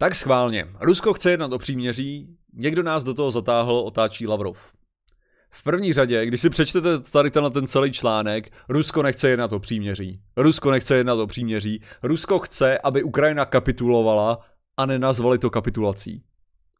Tak schválně. Rusko chce jednat o příměří, někdo nás do toho zatáhl, otáčí Lavrov. V první řadě, když si přečtete tady ten, ten celý článek, Rusko nechce jednat o příměří. Rusko nechce jednat o příměří. Rusko chce, aby Ukrajina kapitulovala a nenazvali to kapitulací.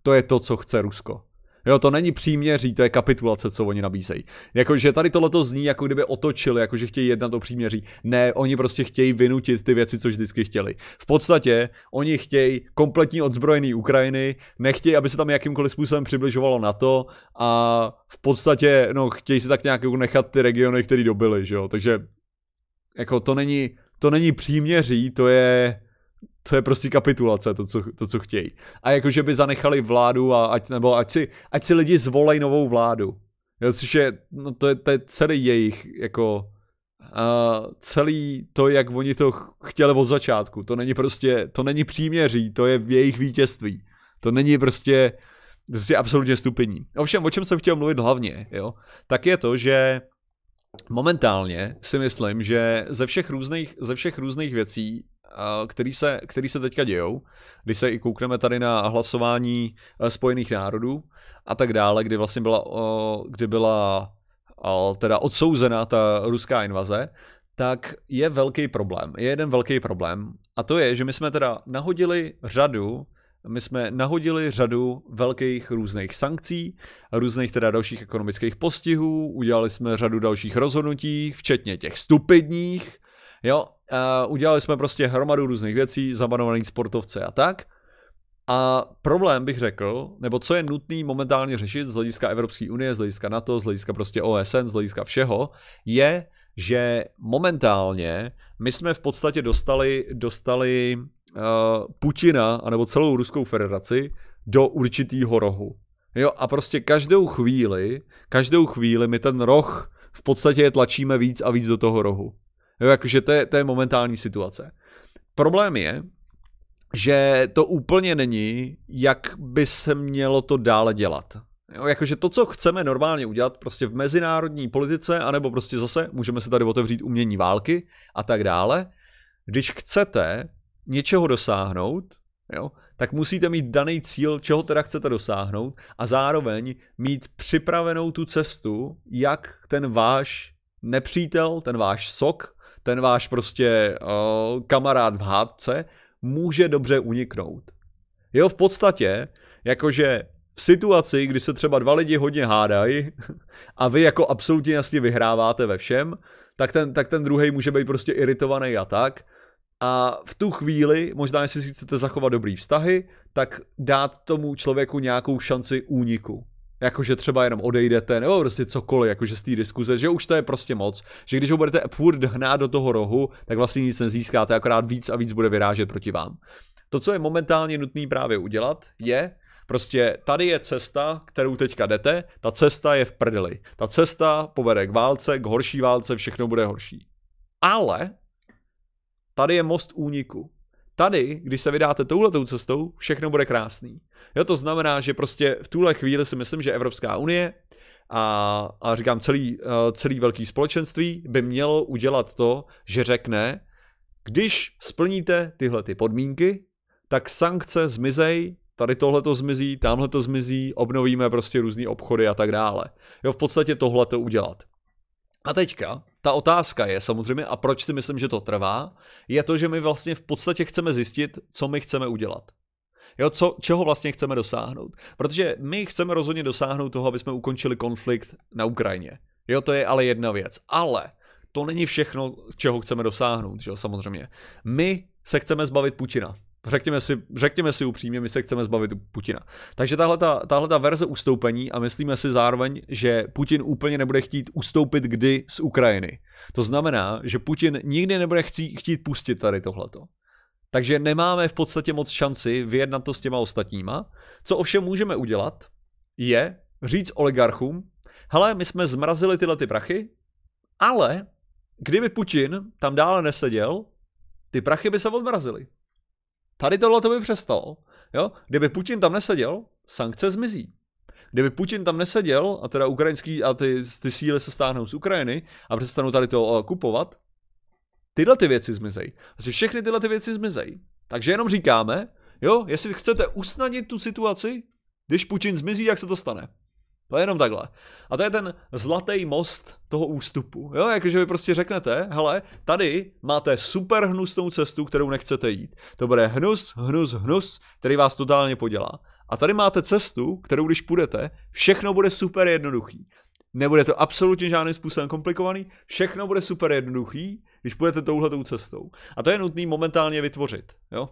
To je to, co chce Rusko. Jo, to není příměří, to je kapitulace, co oni nabízejí. Jakože tady tohleto zní, jako kdyby otočili, jakože chtějí jednat o příměří. Ne, oni prostě chtějí vynutit ty věci, co vždycky chtěli. V podstatě oni chtějí kompletní odzbrojený Ukrajiny, nechtějí, aby se tam jakýmkoliv způsobem přibližovalo na to a v podstatě, no, chtějí si tak nějak jako nechat ty regiony, které dobily, že jo. Takže jako to není, to není příměří, to je, to je prostě kapitulace, to co, to, co chtějí. A jakože by zanechali vládu a ať, nebo ať si, ať si lidi zvolej novou vládu. Jo, což je, no to je, to je celý jejich, jako, uh, celý to, jak oni to chtěli od začátku. To není prostě, to není příměří, to je v jejich vítězství. To není prostě, je absolutně stupidní. Ovšem, o čem jsem chtěl mluvit hlavně, jo, tak je to, že momentálně si myslím, že ze všech různých, ze všech různých věcí který se, který se teďka dějou, když se i koukneme tady na hlasování eh, Spojených národů a tak dále, kdy vlastně byla, kdy byla teda odsouzena ta ruská invaze, tak je velký problém. Je jeden velký problém a to je, že my jsme teda nahodili řadu my jsme nahodili řadu velkých různých sankcí, různých teda dalších ekonomických postihů, udělali jsme řadu dalších rozhodnutí, včetně těch stupidních, jo, Udělali jsme prostě hromadu různých věcí, zabanovaný sportovce a tak. A problém bych řekl, nebo co je nutný momentálně řešit z hlediska Evropské unie, z hlediska NATO, z hlediska prostě OSN, z hlediska všeho, je, že momentálně my jsme v podstatě dostali, dostali uh, Putina, anebo celou Ruskou federaci do určitýho rohu. Jo, a prostě každou chvíli, každou chvíli my ten roh v podstatě je tlačíme víc a víc do toho rohu. Jo, jakože to je, to je momentální situace. Problém je, že to úplně není, jak by se mělo to dále dělat. Jo, jakože to, co chceme normálně udělat prostě v mezinárodní politice, anebo prostě zase můžeme se tady otevřít umění války a tak dále, když chcete něčeho dosáhnout, jo, tak musíte mít daný cíl, čeho teda chcete dosáhnout a zároveň mít připravenou tu cestu, jak ten váš nepřítel, ten váš sok, ten váš prostě uh, kamarád v hádce může dobře uniknout. Jo, v podstatě, jakože v situaci, kdy se třeba dva lidi hodně hádají a vy jako absolutně jasně vyhráváte ve všem, tak ten, tak ten druhý může být prostě iritovaný a tak. A v tu chvíli, možná jestli si chcete zachovat dobrý vztahy, tak dát tomu člověku nějakou šanci úniku jakože třeba jenom odejdete, nebo prostě cokoliv, jakože z té diskuze, že už to je prostě moc, že když ho budete furt hnát do toho rohu, tak vlastně nic nezískáte, akorát víc a víc bude vyrážet proti vám. To, co je momentálně nutný právě udělat, je Prostě tady je cesta, kterou teďka jdete, ta cesta je v prdeli. Ta cesta povede k válce, k horší válce, všechno bude horší. Ale tady je most úniku. Tady, když se vydáte touhletou cestou, všechno bude krásný. Jo, to znamená, že prostě v tuhle chvíli si myslím, že Evropská unie a, a říkám celý, uh, celý velký společenství by mělo udělat to, že řekne, když splníte tyhle ty podmínky, tak sankce zmizej, tady tohle to zmizí, tamhle to zmizí, obnovíme prostě různé obchody a tak dále. Jo, v podstatě tohle to udělat. A teďka, ta otázka je samozřejmě, a proč si myslím, že to trvá, je to, že my vlastně v podstatě chceme zjistit, co my chceme udělat. Jo, co, čeho vlastně chceme dosáhnout. Protože my chceme rozhodně dosáhnout toho, aby jsme ukončili konflikt na Ukrajině. Jo, to je ale jedna věc. Ale to není všechno, čeho chceme dosáhnout, že jo, samozřejmě. My se chceme zbavit Putina. Řekněme si, řekněme si upřímně, my se chceme zbavit Putina. Takže tahle ta verze ustoupení a myslíme si zároveň, že Putin úplně nebude chtít ustoupit kdy z Ukrajiny. To znamená, že Putin nikdy nebude chtít, chtít pustit tady tohleto. Takže nemáme v podstatě moc šanci vyjednat to s těma ostatníma. Co ovšem můžeme udělat, je říct oligarchům, hele, my jsme zmrazili tyhle ty prachy, ale kdyby Putin tam dále neseděl, ty prachy by se odmrazily. Tady tohle to by přestalo. Jo? Kdyby Putin tam neseděl, sankce zmizí. Kdyby Putin tam neseděl a teda ukrajinský a ty, ty síly se stáhnou z Ukrajiny a přestanou tady to uh, kupovat, tyhle ty věci zmizejí. Asi všechny tyhle ty věci zmizejí. Takže jenom říkáme, Jo, jestli chcete usnadnit tu situaci, když Putin zmizí, jak se to stane. To je jenom takhle. A to je ten zlatý most toho ústupu. Jo, jakože vy prostě řeknete, hele, tady máte super hnusnou cestu, kterou nechcete jít. To bude hnus, hnus, hnus, který vás totálně podělá. A tady máte cestu, kterou když půjdete, všechno bude super jednoduchý. Nebude to absolutně žádným způsobem komplikovaný, všechno bude super jednoduchý, když půjdete touhletou cestou. A to je nutný momentálně vytvořit. Jo?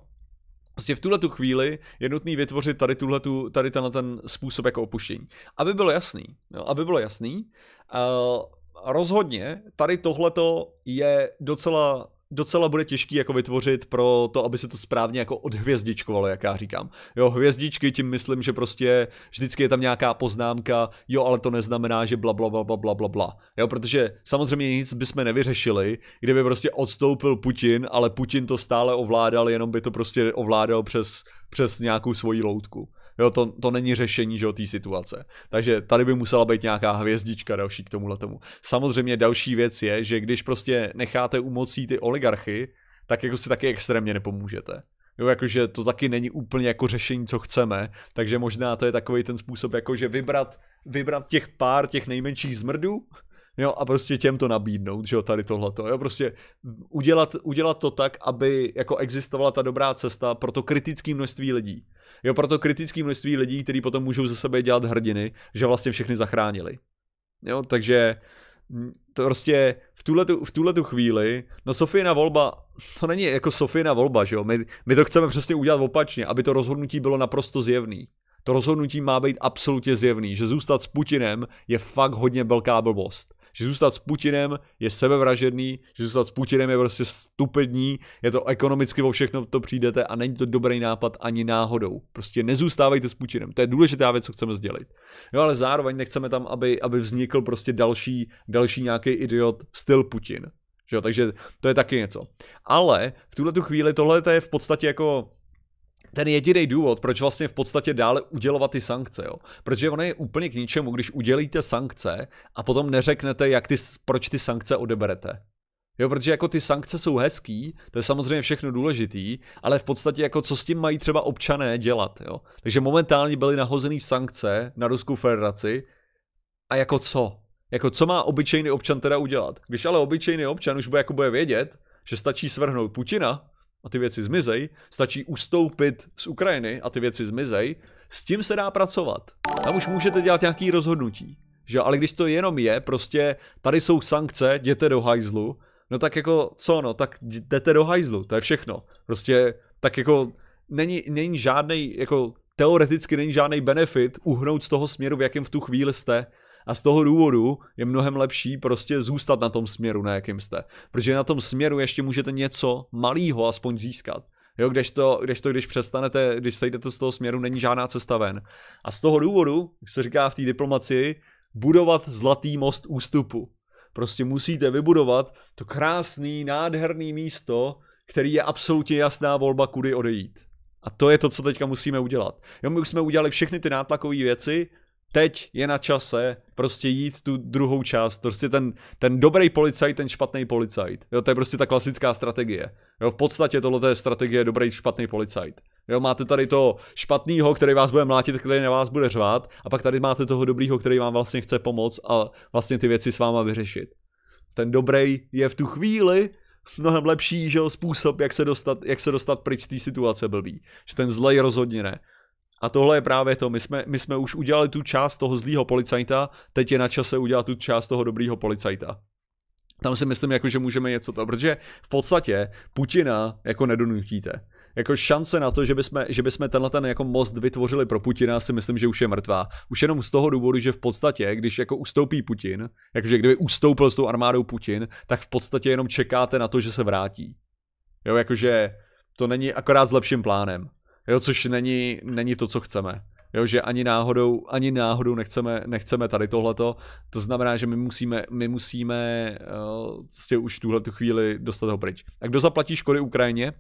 Prostě v tuhle tu chvíli je nutný vytvořit tady, tuhletu, tady tenhle ten způsob jako opuštění. Aby bylo jasný, jo, aby bylo jasný, uh, rozhodně tady tohleto je docela docela bude těžký jako vytvořit pro to, aby se to správně jako odhvězdičkovalo, jak já říkám. Jo, hvězdičky, tím myslím, že prostě vždycky je tam nějaká poznámka, jo, ale to neznamená, že bla bla bla bla bla bla. Jo, protože samozřejmě nic bychom nevyřešili, kdyby prostě odstoupil Putin, ale Putin to stále ovládal, jenom by to prostě ovládal přes, přes nějakou svoji loutku. Jo, to, to není řešení, že té situace. Takže tady by musela být nějaká hvězdička další k tomuhle tomu. Samozřejmě další věc je, že když prostě necháte u mocí ty oligarchy, tak jako si taky extrémně nepomůžete. Jo, jakože to taky není úplně jako řešení, co chceme, takže možná to je takový ten způsob, jakože vybrat, vybrat těch pár těch nejmenších zmrdů, jo, a prostě těm to nabídnout, že jo, tady tohleto, jo, prostě udělat, udělat to tak, aby jako existovala ta dobrá cesta pro to kritické množství lidí. Jo, proto kritické množství lidí, kteří potom můžou ze sebe dělat hrdiny, že vlastně všechny zachránili. Jo, takže mm, to prostě v tuhle, v tuhle tu chvíli, no Sofina volba, to není jako Sofina volba, že jo, my, my to chceme přesně udělat opačně, aby to rozhodnutí bylo naprosto zjevný. To rozhodnutí má být absolutně zjevný, že zůstat s Putinem je fakt hodně velká blbost že zůstat s Putinem je sebevražedný, že zůstat s Putinem je prostě stupidní, je to ekonomicky vo všechno to přijdete a není to dobrý nápad ani náhodou. Prostě nezůstávejte s Putinem, to je důležitá věc, co chceme sdělit. Jo, ale zároveň nechceme tam, aby, aby vznikl prostě další, další nějaký idiot styl Putin. Že jo, takže to je taky něco. Ale v tuhle tu chvíli tohle je v podstatě jako ten jediný důvod, proč vlastně v podstatě dále udělovat ty sankce, jo. Protože ono je úplně k ničemu, když udělíte sankce a potom neřeknete, jak ty, proč ty sankce odeberete. Jo, protože jako ty sankce jsou hezký, to je samozřejmě všechno důležitý, ale v podstatě jako co s tím mají třeba občané dělat, jo. Takže momentálně byly nahozený sankce na Ruskou federaci a jako co? Jako co má obyčejný občan teda udělat? Když ale obyčejný občan už bude jako bude vědět, že stačí svrhnout Putina, a ty věci zmizej, stačí ustoupit z Ukrajiny a ty věci zmizej, s tím se dá pracovat. Tam už můžete dělat nějaký rozhodnutí. Že? Ale když to jenom je, prostě tady jsou sankce, jděte do hajzlu, no tak jako co no, tak jdete do hajzlu, to je všechno. Prostě tak jako není, není žádný, jako teoreticky není žádný benefit uhnout z toho směru, v jakém v tu chvíli jste. A z toho důvodu je mnohem lepší prostě zůstat na tom směru, na jakým jste. Protože na tom směru ještě můžete něco malého aspoň získat. Jo, když to, když to, když přestanete, když sejdete z toho směru, není žádná cesta ven. A z toho důvodu, jak se říká v té diplomacii, budovat zlatý most ústupu. Prostě musíte vybudovat to krásný, nádherný místo, který je absolutně jasná volba, kudy odejít. A to je to, co teďka musíme udělat. Jo, my už jsme udělali všechny ty nátlakové věci, teď je na čase prostě jít tu druhou část, prostě ten, ten dobrý policajt, ten špatný policajt. Jo, to je prostě ta klasická strategie. Jo, v podstatě tohle je strategie dobrý, špatný policajt. Jo, máte tady to špatného, který vás bude mlátit, který na vás bude řvát, a pak tady máte toho dobrýho, který vám vlastně chce pomoct a vlastně ty věci s váma vyřešit. Ten dobrý je v tu chvíli mnohem lepší že, způsob, jak se dostat, jak se dostat pryč z té situace blbý. Že ten zlej rozhodně ne. A tohle je právě to, my jsme, my jsme už udělali tu část toho zlýho policajta, teď je na čase udělat tu část toho dobrýho policajta. Tam si myslím, jako, že můžeme něco to, protože v podstatě Putina jako nedonutíte. Jako šance na to, že bychom, že bychom tenhle ten jako most vytvořili pro Putina, si myslím, že už je mrtvá. Už jenom z toho důvodu, že v podstatě, když jako ustoupí Putin, jakože kdyby ustoupil s tou armádou Putin, tak v podstatě jenom čekáte na to, že se vrátí. Jo, jakože to není akorát s lepším plánem. Jo, což není, není to, co chceme. Jo, že ani náhodou, ani náhodou nechceme, nechceme tady tohleto. To znamená, že my musíme, my musíme uh, už tuhle tu chvíli dostat ho pryč. A kdo zaplatí škody Ukrajině?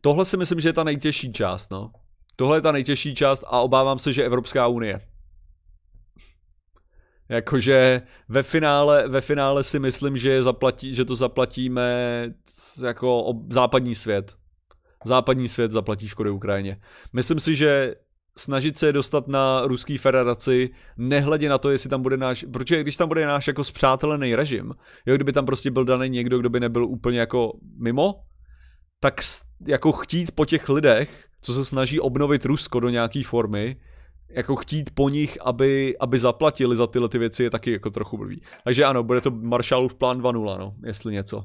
Tohle si myslím, že je ta nejtěžší část, no. Tohle je ta nejtěžší část a obávám se, že Evropská unie. Jakože ve finále, ve finále si myslím, že, zaplatí, že to zaplatíme jako západní svět Západní svět zaplatí škody Ukrajině. Myslím si, že snažit se dostat na ruský federaci, nehledě na to, jestli tam bude náš, protože když tam bude náš jako zpřátelený režim, jo, kdyby tam prostě byl daný někdo, kdo by nebyl úplně jako mimo, tak jako chtít po těch lidech, co se snaží obnovit Rusko do nějaký formy, jako chtít po nich, aby, aby zaplatili za tyhle ty věci, je taky jako trochu blbý. Takže ano, bude to Marshallův plán 2.0, no, jestli něco.